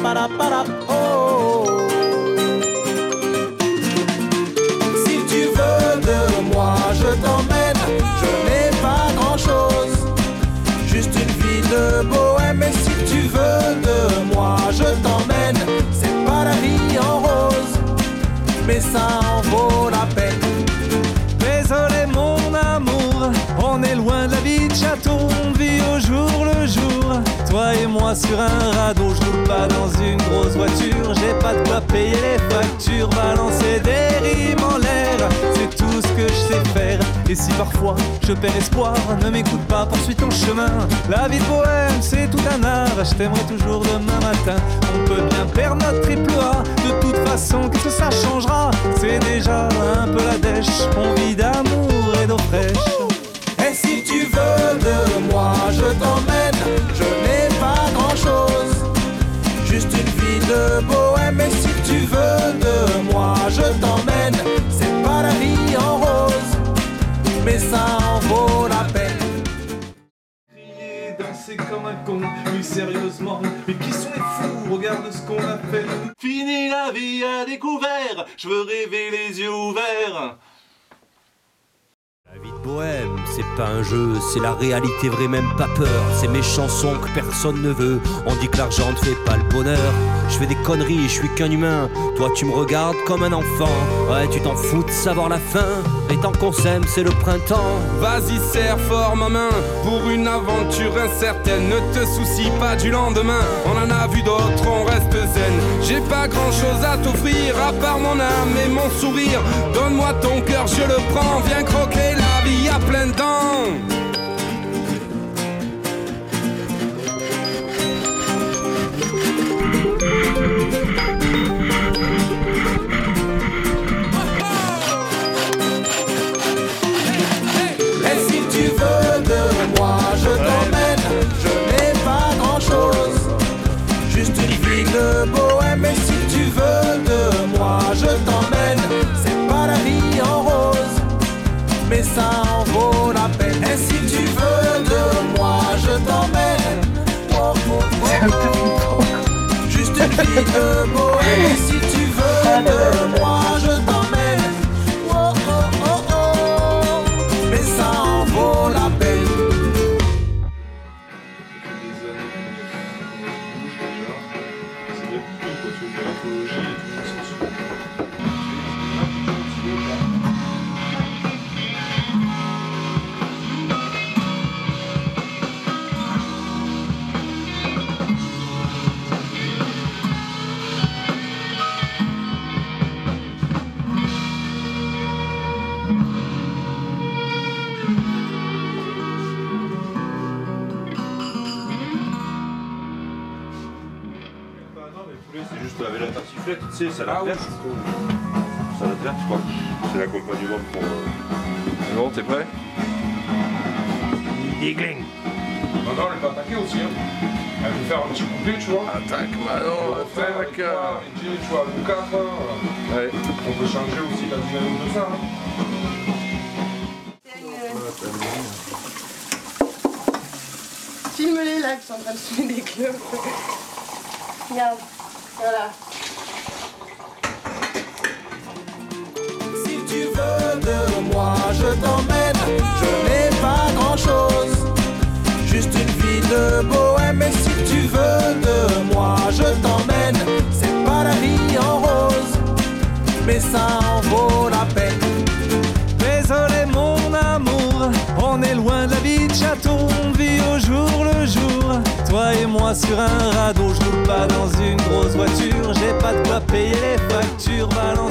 para para oh. Moi sur un radeau, je roule pas dans une grosse voiture, j'ai pas de quoi payer les factures, balancer des rimes en l'air, c'est tout ce que je sais faire. Et si parfois je perds espoir, ne m'écoute pas, poursuis ton chemin. La vie de bohème, c'est tout un art, je t'aimerai toujours demain matin. On peut bien perdre notre triple de toute façon, qu'est-ce que ça changera? C'est déjà un peu la dèche, on vit mais ça en vaut la peine. Crier, danser comme un con, oui sérieusement, mais qui sont les fous, regarde ce qu'on a fait. Fini la vie à découvert, je veux rêver les yeux ouverts. Bohème, c'est pas un jeu, c'est la réalité vraie, même pas peur. C'est mes chansons que personne ne veut. On dit que l'argent ne fait pas le bonheur. Je fais des conneries, je suis qu'un humain. Toi, tu me regardes comme un enfant. Ouais, tu t'en fous de savoir la fin. Et tant qu'on s'aime, c'est le printemps. Vas-y, serre fort ma main pour une aventure incertaine. Ne te soucie pas du lendemain. On en a vu d'autres, on reste zen. J'ai pas grand chose à t'offrir à part mon âme et mon sourire. Donne-moi ton cœur, je le prends. Viens croquer vie à plein dents. C'est juste laver la tartiflette, tu sais, salade verte. Salade verte, je crois. C'est l'accompagnement pour. euh, Bon, t'es prêt? Yingling Non, non, elle peut attaquer aussi. Hein. Elle peut faire un petit couplet, tu vois. Attaque, On Manon, peut faire avec attaque. quoi, avec tu vois, le 4. hein. Ouais. On peut changer aussi la dynamique de ça. hein. Filme-les là qui sont en train de fumer des clubs. Regarde, voilà. Si tu veux de moi, je t'emmène. Je n'ai pas grand chose, juste une vie de bohème. Et si tu veux de moi, je t'emmène. C'est pas la vie en rose, mais ça en vaut la peine. Désolé mon amour, on est loin de la vie de château, on vit au jour le jour. Toi et moi sur un radeau, je roule pas dans une grosse voiture, j'ai pas de quoi payer les factures, balancer des